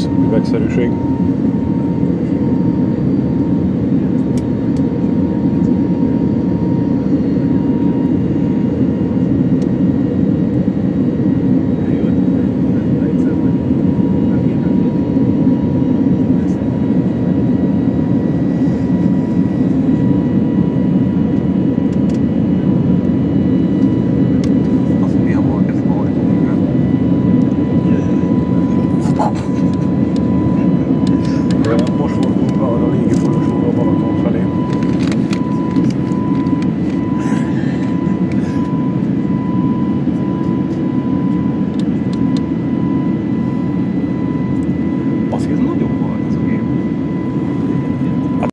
Québec. the Chic. ますけどなんでここは？